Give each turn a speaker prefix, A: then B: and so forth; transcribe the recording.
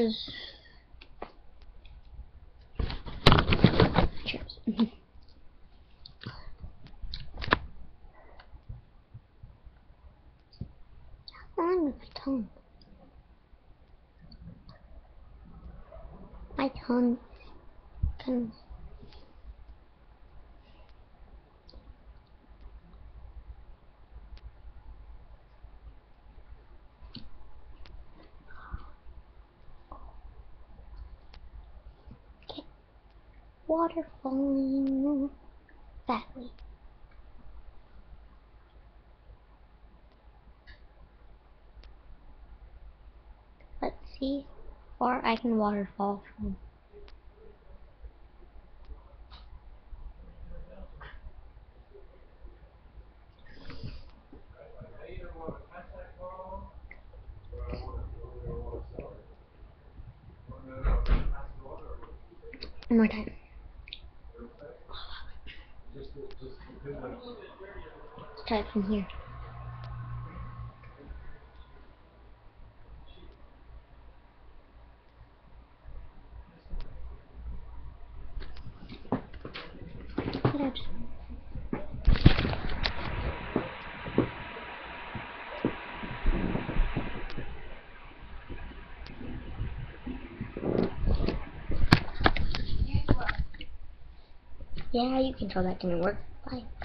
A: is cheers. on with my tongue. My tongue can Water falling. Let's see. Or I can waterfall from. One more time. Let's try it from here. Yeah, you can tell that didn't work. 拜